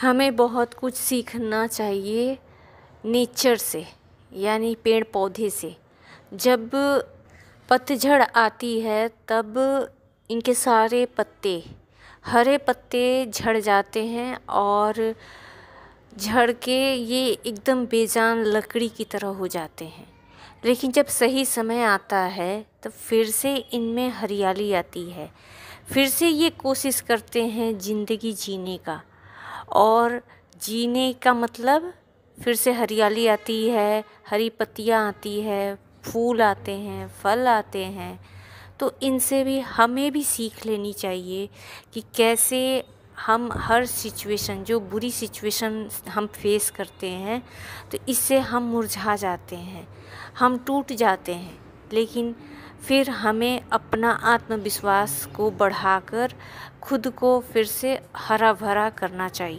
हमें बहुत कुछ सीखना चाहिए नेचर से, यानी पेड़ पौधे से। जब पतझड़ आती है, तब इनके सारे पत्ते, हरे पत्ते झड़ जाते हैं और झड़ के ये एकदम बेजान लकड़ी की तरह हो जाते हैं। लेकिन जब सही समय आता है तो फिर से इनमें हरियाली आती है। फिर से ये कोशिश करते हैं ज़िंदगी जीने का। और जीने का मतलब फिर से हरियाली आती है, हरी पत्तियाँ आती है, फूल आते हैं, फल आते हैं। तो इनसे भी हमें भी सीख लेनी चाहिए कि कैसे हम हर सिचुएशन जो बुरी सिचुएशन हम फेस करते हैं तो इससे हम मुरझा जाते हैं, हम टूट जाते हैं। लेकिन फिर हमें अपना आत्मविश्वास को बढ़ाकर खुद को फिर से हरा भरा करना चाहिए।